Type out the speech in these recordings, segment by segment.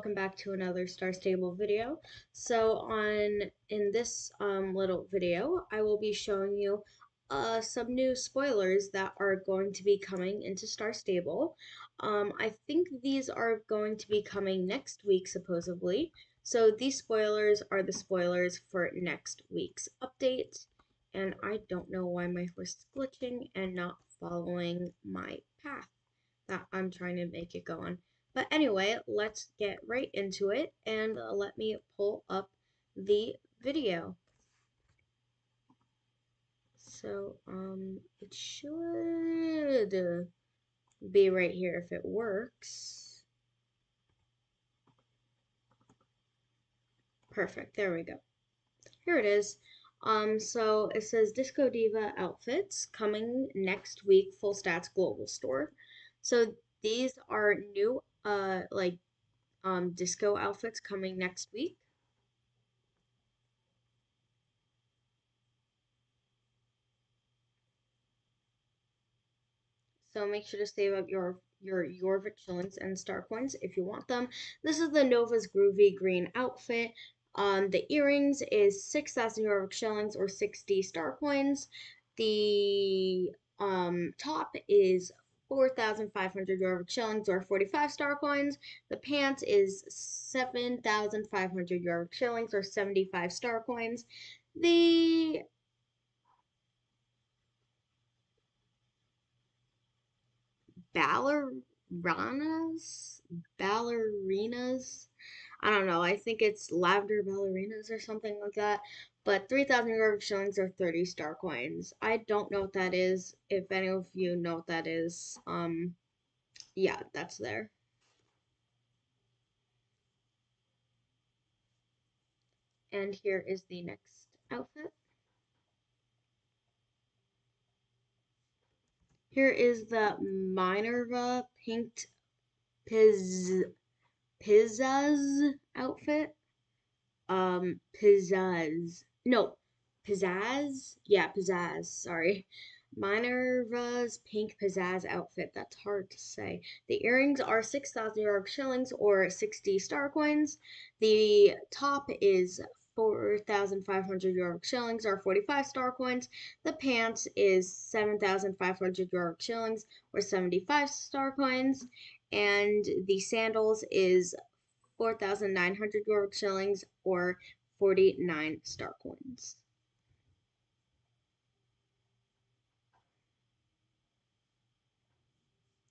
welcome back to another Star Stable video. So on in this um, little video, I will be showing you uh, some new spoilers that are going to be coming into Star Stable. Um, I think these are going to be coming next week, supposedly. So these spoilers are the spoilers for next week's update. And I don't know why my horse is glitching and not following my path that I'm trying to make it go on. But anyway, let's get right into it and uh, let me pull up the video. So, um, it should be right here if it works. Perfect, there we go. Here it is. Um, so it says Disco Diva outfits coming next week, Full Stats Global Store. So these are new uh like um disco outfits coming next week. So make sure to save up your your your shillings and star coins if you want them. This is the Nova's Groovy Green outfit. Um, the earrings is 6,000 Jorvik shillings or 60 star coins. The um, top is 4,500 Jorvik shillings or 45 star coins. The pants is 7,500 Jorvik shillings or 75 star coins. The ballerinas, ballerinas, I don't know. I think it's lavender ballerinas or something like that. But 3,000 Jorvik shillings are 30 star coins. I don't know what that is. If any of you know what that is, um, yeah, that's there. And here is the next outfit. Here is the Minerva Pinked Piz Pizzazz outfit. Um, Pizzazz no, pizzazz. Yeah, pizzazz. Sorry. Minerva's pink pizzazz outfit. That's hard to say. The earrings are 6,000 York shillings or 60 star coins. The top is 4,500 York shillings or 45 star coins. The pants is 7,500 York shillings or 75 star coins. And the sandals is 4,900 York shillings or 49 star coins.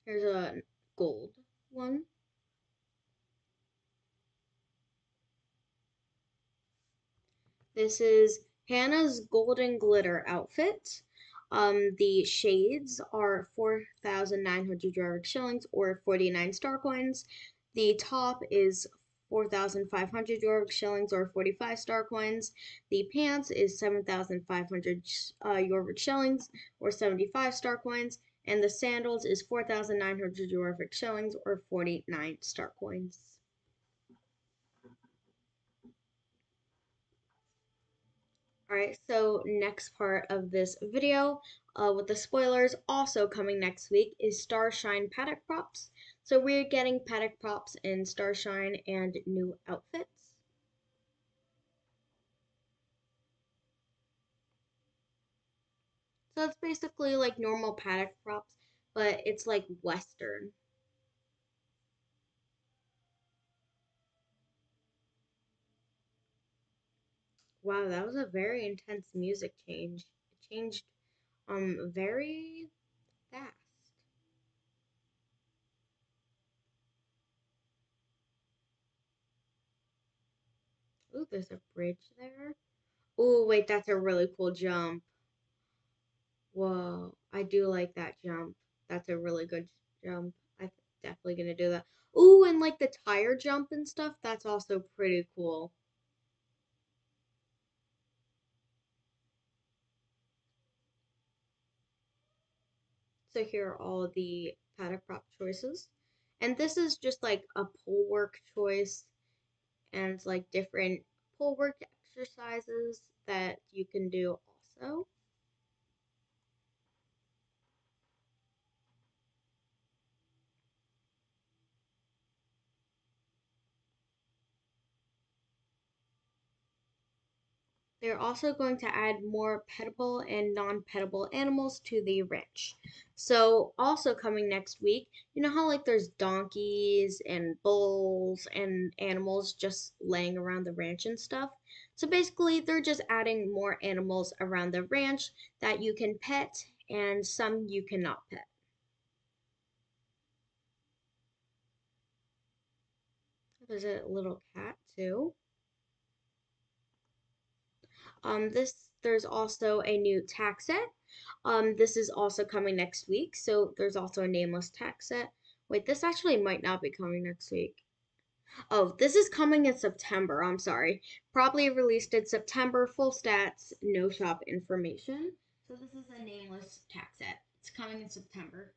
Here's a gold one. This is Hannah's Golden Glitter outfit. Um, the shades are 4,900 Jorvik shillings or 49 star coins. The top is 4,500 Jorvik shillings or 45 star coins. The pants is 7,500 uh, Jorvik shillings or 75 star coins. And the sandals is 4,900 Jorvik shillings or 49 star coins. Alright, so next part of this video uh, with the spoilers also coming next week is Starshine Paddock Props. So we're getting paddock props in Starshine and new outfits. So it's basically like normal paddock props, but it's like Western. Wow, that was a very intense music change. It changed um very there's a bridge there. Oh, wait, that's a really cool jump. Whoa, I do like that jump. That's a really good jump. I'm definitely going to do that. Ooh, and like the tire jump and stuff, that's also pretty cool. So here are all the paddock prop choices. And this is just like a pole work choice and like different pole work exercises that you can do also. They're also going to add more petable and non-petable animals to the ranch. So also coming next week, you know how like there's donkeys and bulls and animals just laying around the ranch and stuff? So basically they're just adding more animals around the ranch that you can pet and some you cannot pet. There's a little cat too. Um, this there's also a new tack set. Um, this is also coming next week. So there's also a nameless tack set. Wait, this actually might not be coming next week. Oh, this is coming in September. I'm sorry. Probably released in September. Full stats, no shop information. So this is a nameless tack set. It's coming in September.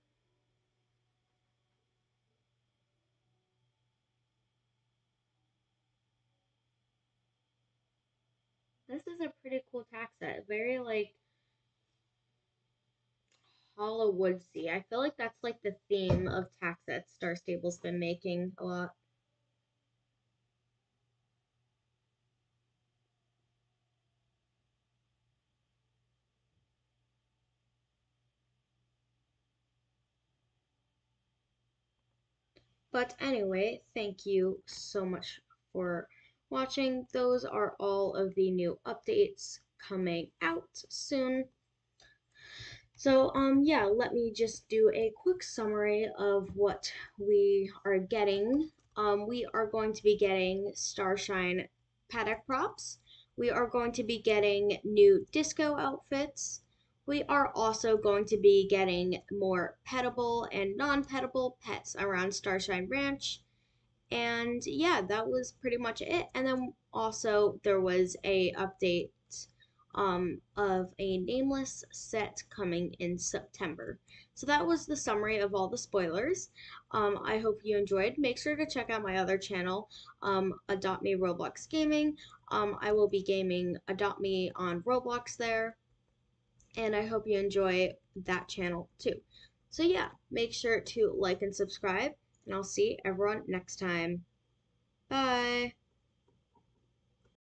This is a pretty cool tack set. Very like hollow woodsy. I feel like that's like the theme of tack sets Star Stable's been making a lot. But anyway, thank you so much for watching. Those are all of the new updates coming out soon. So um yeah, let me just do a quick summary of what we are getting. Um, we are going to be getting Starshine paddock props. We are going to be getting new disco outfits. We are also going to be getting more petable and non-petable pets around Starshine Ranch. And yeah, that was pretty much it. And then also there was a update um, of a nameless set coming in September. So that was the summary of all the spoilers. Um, I hope you enjoyed. Make sure to check out my other channel, um, Adopt Me Roblox Gaming. Um, I will be gaming Adopt Me on Roblox there. And I hope you enjoy that channel too. So yeah, make sure to like and subscribe. And I'll see everyone next time. Bye.